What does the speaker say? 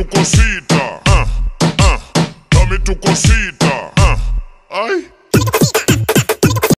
tu cosita. Ah, uh, ah, uh, dame tu cosita. Ah, uh, ay.